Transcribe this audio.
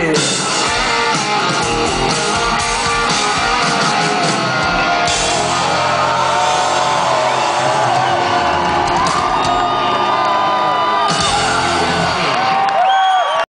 Yeah.